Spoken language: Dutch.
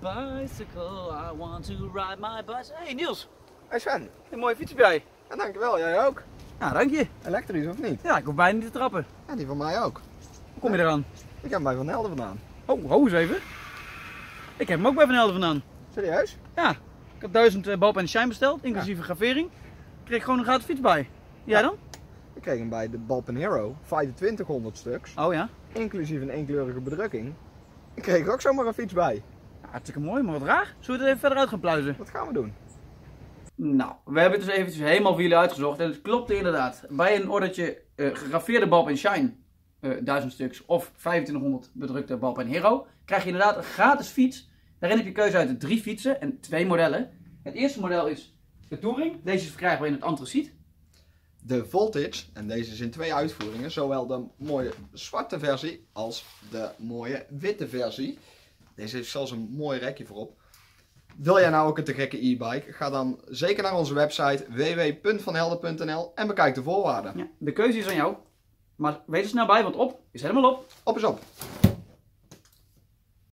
bicycle, I want to ride my bicycle. Hey Niels, Hey Sven, een mooie fiets heb jij. en dankjewel, jij ook. Ja, dank je. Elektrisch of niet? Ja, ik hoef bijna niet te trappen. Ja, die van mij ook. Hoe kom je eraan? Ik heb hem bij Van Helden vandaan. Oh, ho eens even. Ik heb hem ook bij Van Helden vandaan. Serieus? Ja, ik heb duizend uh, balpen en shine besteld, inclusief een gravering. Ik kreeg gewoon een gratis fiets bij. Jij Ja. dan? Ik kreeg hem bij de Balpen Hero, 2500 stuks, Oh ja. inclusief een eenkleurige bedrukking. Ik kreeg ook zomaar een fiets bij. Ja, Hartstikke mooi, maar wat raar. Zullen we het even verder uit gaan pluizen? Wat gaan we doen? Nou, we hebben het dus eventjes helemaal voor jullie uitgezocht. En het klopte inderdaad. Bij een ordertje eh gegraveerde balp en shine, eh 1000 stuks, of 2500 bedrukte balp en hero, krijg je inderdaad een gratis fiets. Daarin heb je keuze uit drie fietsen en twee modellen. Het eerste model is de Touring. Deze is verkrijgbaar in het antraciet. De Voltage, en deze is in twee uitvoeringen, zowel de mooie zwarte versie als de mooie witte versie. Deze heeft zelfs een mooi rekje voorop. Wil jij nou ook een te gekke e-bike? Ga dan zeker naar onze website www.vanhelden.nl en bekijk de voorwaarden. Ja, de keuze is aan jou. Maar wees er snel bij, want op is helemaal op. Op is op!